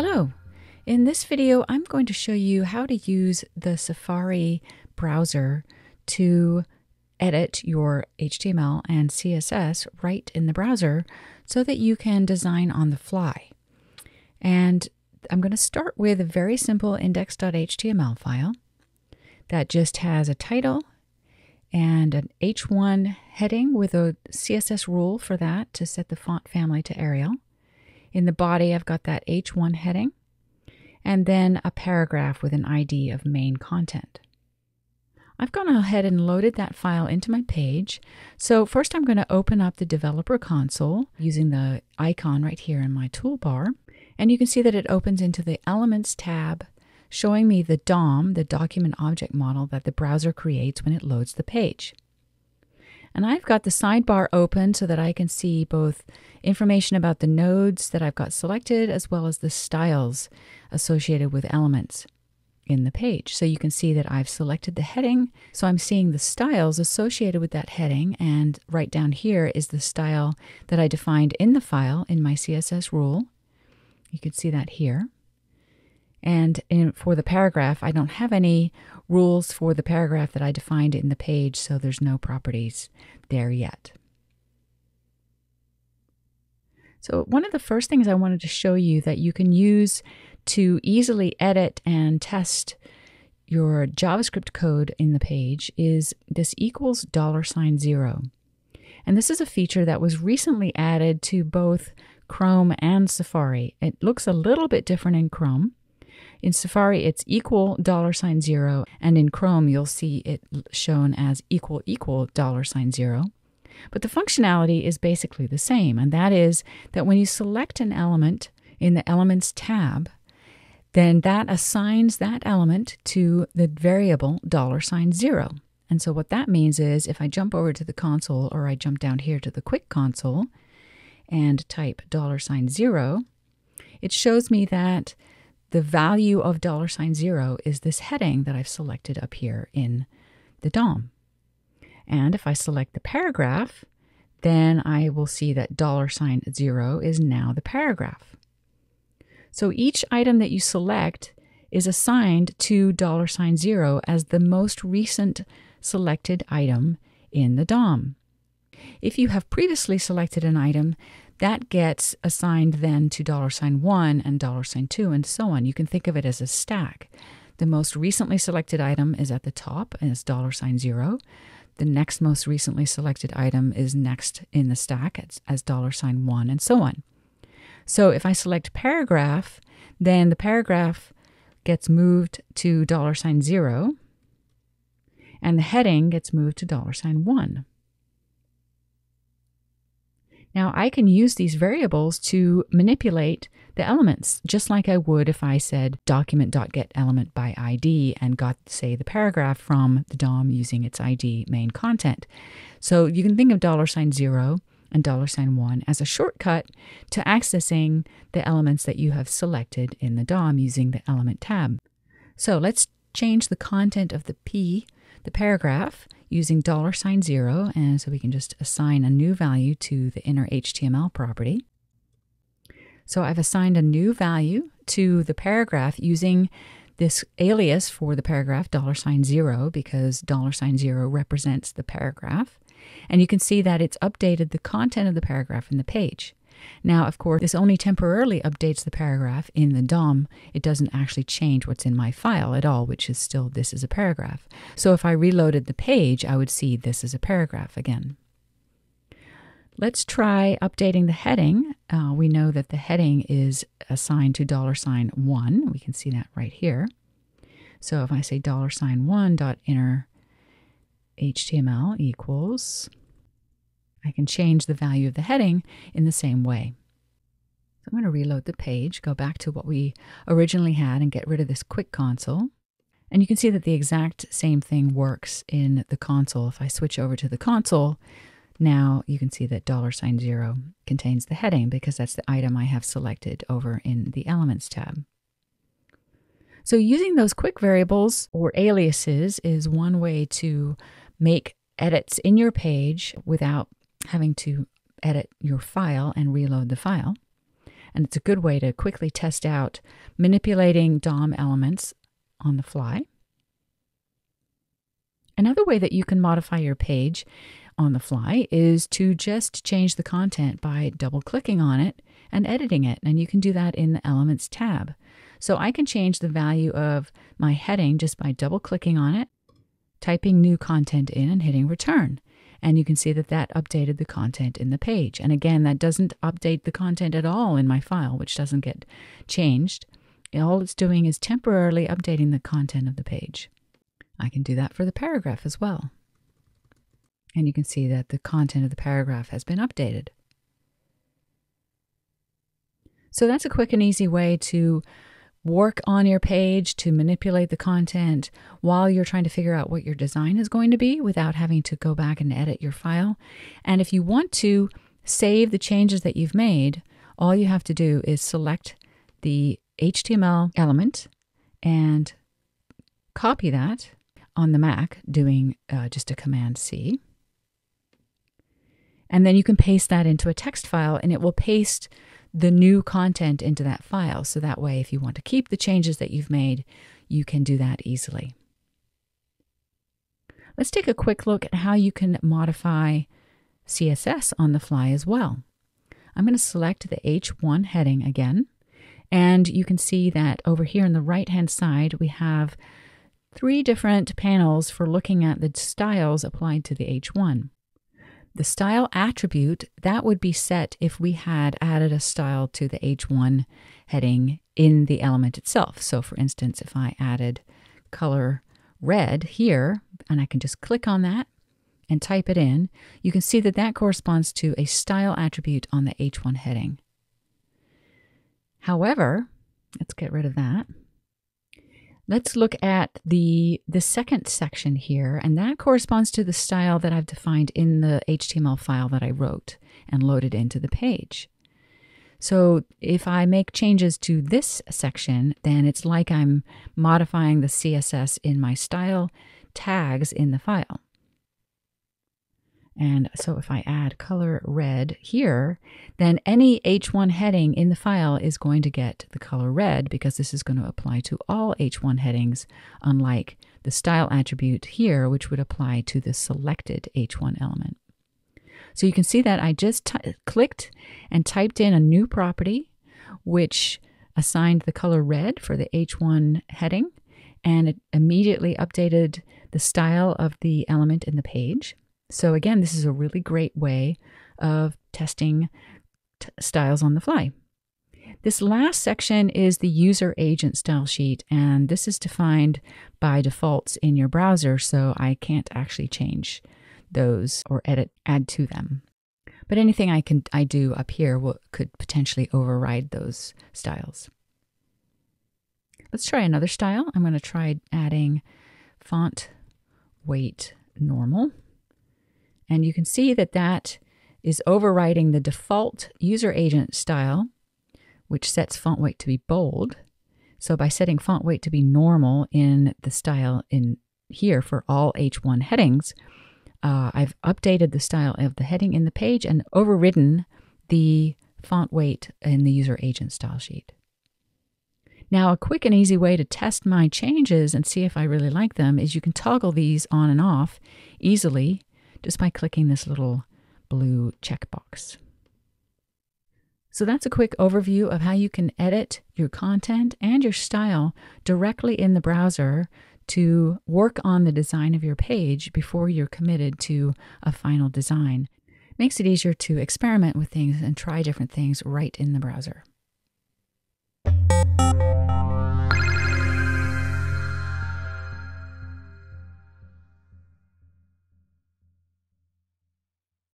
Hello. In this video, I'm going to show you how to use the Safari browser to edit your HTML and CSS right in the browser so that you can design on the fly. And I'm going to start with a very simple index.html file that just has a title and an H1 heading with a CSS rule for that to set the font family to Arial. In the body, I've got that H1 heading and then a paragraph with an ID of main content. I've gone ahead and loaded that file into my page. So first I'm going to open up the developer console using the icon right here in my toolbar. And you can see that it opens into the Elements tab, showing me the DOM, the document object model that the browser creates when it loads the page. And I've got the sidebar open so that I can see both information about the nodes that I've got selected as well as the styles associated with elements in the page. So you can see that I've selected the heading. So I'm seeing the styles associated with that heading. And right down here is the style that I defined in the file in my CSS rule. You can see that here. And in, for the paragraph, I don't have any rules for the paragraph that I defined in the page, so there's no properties there yet. So one of the first things I wanted to show you that you can use to easily edit and test your JavaScript code in the page is this equals dollar sign zero. And this is a feature that was recently added to both Chrome and Safari. It looks a little bit different in Chrome. In Safari, it's equal dollar sign zero, and in Chrome, you'll see it shown as equal equal dollar sign zero. But the functionality is basically the same, and that is that when you select an element in the Elements tab, then that assigns that element to the variable dollar sign zero. And so what that means is if I jump over to the console or I jump down here to the quick console and type dollar sign zero, it shows me that the value of dollar sign zero is this heading that I've selected up here in the DOM. And if I select the paragraph, then I will see that dollar sign zero is now the paragraph. So each item that you select is assigned to dollar sign zero as the most recent selected item in the DOM. If you have previously selected an item, that gets assigned then to dollar sign one and dollar sign two and so on. You can think of it as a stack. The most recently selected item is at the top it's dollar sign zero. The next most recently selected item is next in the stack as, as dollar sign one and so on. So if I select paragraph, then the paragraph gets moved to dollar sign zero and the heading gets moved to dollar sign one. Now I can use these variables to manipulate the elements, just like I would if I said document.getElement by ID and got, say, the paragraph from the DOM using its ID main content. So you can think of dollar sign zero and dollar sign one as a shortcut to accessing the elements that you have selected in the DOM using the element tab. So let's change the content of the P, the paragraph, using dollar sign zero. And so we can just assign a new value to the inner HTML property. So I've assigned a new value to the paragraph using this alias for the paragraph dollar sign zero because dollar sign zero represents the paragraph. And you can see that it's updated the content of the paragraph in the page. Now, of course, this only temporarily updates the paragraph in the DOM. It doesn't actually change what's in my file at all, which is still this is a paragraph. So if I reloaded the page, I would see this is a paragraph again. Let's try updating the heading. Uh, we know that the heading is assigned to dollar sign one. We can see that right here. So if I say dollar sign one dot inner HTML equals I can change the value of the heading in the same way. So I'm going to reload the page, go back to what we originally had and get rid of this quick console. And you can see that the exact same thing works in the console. If I switch over to the console, now you can see that dollar sign zero contains the heading because that's the item I have selected over in the Elements tab. So using those quick variables or aliases is one way to make edits in your page without having to edit your file and reload the file. and it's a good way to quickly test out manipulating DOM elements on the fly. Another way that you can modify your page on the fly is to just change the content by double clicking on it and editing it. And you can do that in the Elements tab. So I can change the value of my heading just by double clicking on it, typing new content in, and hitting return. And you can see that that updated the content in the page. And again, that doesn't update the content at all in my file, which doesn't get changed. All it's doing is temporarily updating the content of the page. I can do that for the paragraph as well. And you can see that the content of the paragraph has been updated. So that's a quick and easy way to work on your page to manipulate the content while you're trying to figure out what your design is going to be without having to go back and edit your file. And if you want to save the changes that you've made, all you have to do is select the HTML element and copy that on the Mac doing uh, just a Command C. And then you can paste that into a text file and it will paste the new content into that file. So that way, if you want to keep the changes that you've made, you can do that easily. Let's take a quick look at how you can modify CSS on the fly as well. I'm going to select the H1 heading again, and you can see that over here on the right hand side, we have three different panels for looking at the styles applied to the H1. The style attribute, that would be set if we had added a style to the H1 heading in the element itself. So for instance, if I added color red here, and I can just click on that and type it in, you can see that that corresponds to a style attribute on the H1 heading. However, let's get rid of that. Let's look at the, the second section here, and that corresponds to the style that I've defined in the HTML file that I wrote and loaded into the page. So if I make changes to this section, then it's like I'm modifying the CSS in my style tags in the file. And so if I add color red here, then any H1 heading in the file is going to get the color red because this is going to apply to all H1 headings, unlike the style attribute here, which would apply to the selected H1 element. So you can see that I just clicked and typed in a new property, which assigned the color red for the H1 heading, and it immediately updated the style of the element in the page. So, again, this is a really great way of testing t- styles on the fly. This last section is the user agent style sheet, and this is defined by defaults in your browser, so I can't actually change those or edit add to them. But anything I can I do up here will, could potentially override those styles. Let's try another style. I'm going to try adding font weight normal. And you can see that that is overriding the default user agent style, which sets font weight to be bold. So by setting font weight to be normal in the style in here for all H1 headings, uh, I've updated the style of the heading in the page and overridden the font weight in the user agent style sheet. Now, a quick and easy way to test my changes and see if I really like them is you can toggle these on and off easily just by clicking this little blue checkbox. So that's a quick overview of how you can edit your content and your style directly in the browser to work on the design of your page before you're committed to a final design. Makes it easier to experiment with things and try different things right in the browser.